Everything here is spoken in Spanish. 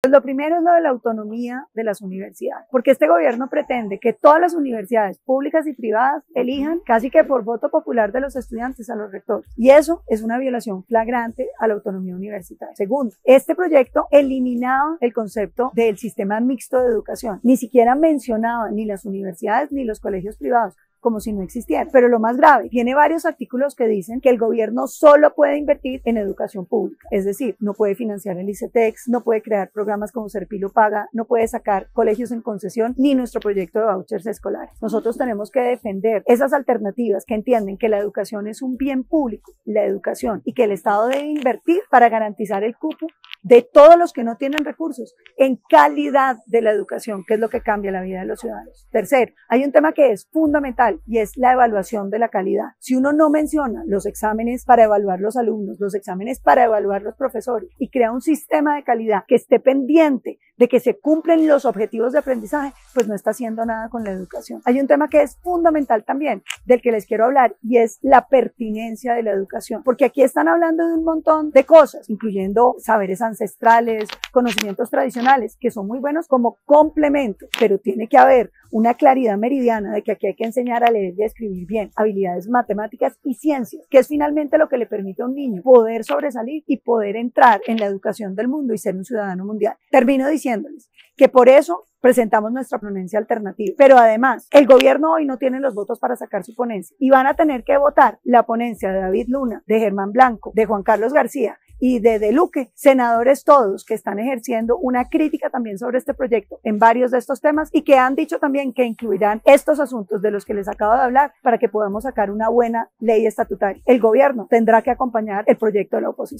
Pues lo primero es lo de la autonomía de las universidades, porque este gobierno pretende que todas las universidades públicas y privadas elijan casi que por voto popular de los estudiantes a los rectores. Y eso es una violación flagrante a la autonomía universitaria. Segundo, este proyecto eliminaba el concepto del sistema mixto de educación. Ni siquiera mencionaba ni las universidades ni los colegios privados como si no existiera. Pero lo más grave, tiene varios artículos que dicen que el gobierno solo puede invertir en educación pública. Es decir, no puede financiar el ICETEX, no puede crear programas como Serpilo Paga, no puede sacar colegios en concesión, ni nuestro proyecto de vouchers escolares. Nosotros tenemos que defender esas alternativas que entienden que la educación es un bien público, la educación, y que el Estado debe invertir para garantizar el cupo de todos los que no tienen recursos en calidad de la educación, que es lo que cambia la vida de los ciudadanos. Tercero, hay un tema que es fundamental y es la evaluación de la calidad. Si uno no menciona los exámenes para evaluar los alumnos, los exámenes para evaluar los profesores y crea un sistema de calidad que esté pendiente de que se cumplen los objetivos de aprendizaje, pues no está haciendo nada con la educación. Hay un tema que es fundamental también, del que les quiero hablar, y es la pertinencia de la educación, porque aquí están hablando de un montón de cosas, incluyendo saberes ancestrales, conocimientos tradicionales, que son muy buenos como complemento, pero tiene que haber una claridad meridiana de que aquí hay que enseñar a leer y a escribir bien, habilidades matemáticas y ciencias, que es finalmente lo que le permite a un niño poder sobresalir y poder entrar en la educación del mundo y ser un ciudadano mundial. Termino diciéndoles que por eso presentamos nuestra ponencia alternativa. Pero además, el gobierno hoy no tiene los votos para sacar su ponencia y van a tener que votar la ponencia de David Luna, de Germán Blanco, de Juan Carlos García y de De Luque, senadores todos que están ejerciendo una crítica también sobre este proyecto en varios de estos temas y que han dicho también que incluirán estos asuntos de los que les acabo de hablar para que podamos sacar una buena ley estatutaria. El gobierno tendrá que acompañar el proyecto de la oposición.